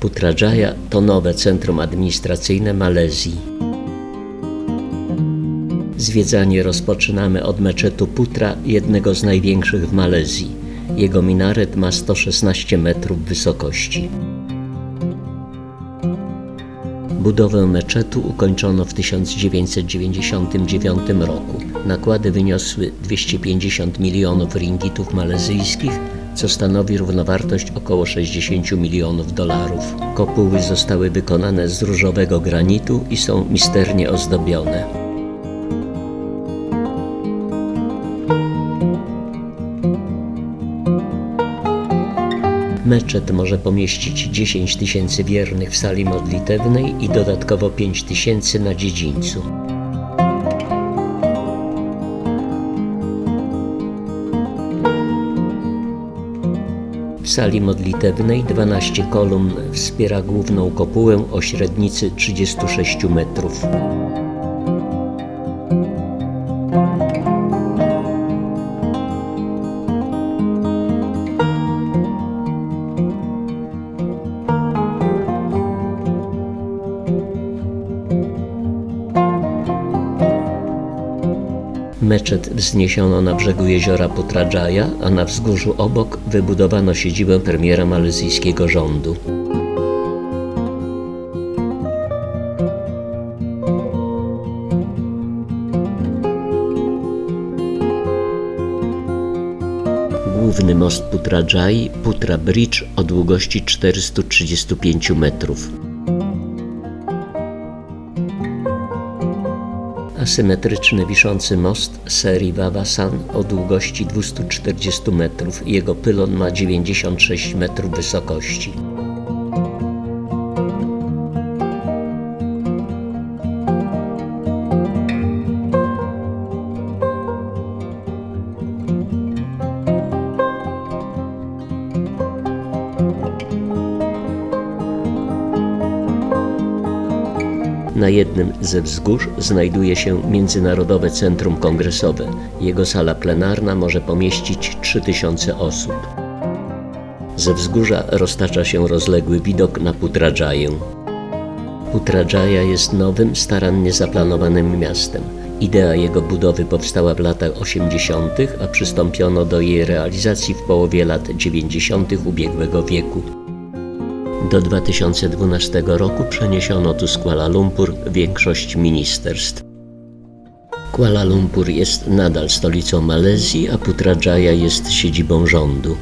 Putrajaya to nowe centrum administracyjne Malezji. Zwiedzanie rozpoczynamy od meczetu Putra, jednego z największych w Malezji. Jego minaret ma 116 metrów wysokości. Budowę meczetu ukończono w 1999 roku. Nakłady wyniosły 250 milionów ringgitów malezyjskich, co stanowi równowartość około 60 milionów dolarów. Kopuły zostały wykonane z różowego granitu i są misternie ozdobione. Meczet może pomieścić 10 tysięcy wiernych w sali modlitewnej i dodatkowo 5 tysięcy na dziedzińcu. W sali modlitewnej 12 kolumn wspiera główną kopułę o średnicy 36 metrów. Meczet wzniesiono na brzegu jeziora Putrajaya, a na wzgórzu obok wybudowano siedzibę premiera malezyjskiego rządu. Główny most Putrajai, Putra Bridge o długości 435 metrów. Asymetryczny wiszący most serii Wawasan o długości 240 metrów. Jego pylon ma 96 metrów wysokości. Na jednym ze wzgórz znajduje się Międzynarodowe Centrum Kongresowe. Jego sala plenarna może pomieścić 3000 osób. Ze wzgórza roztacza się rozległy widok na Putrajaję. Putrajaya jest nowym, starannie zaplanowanym miastem. Idea jego budowy powstała w latach 80., a przystąpiono do jej realizacji w połowie lat 90. ubiegłego wieku. Do 2012 roku przeniesiono tu z Kuala Lumpur większość ministerstw. Kuala Lumpur jest nadal stolicą Malezji, a Putrajaya jest siedzibą rządu.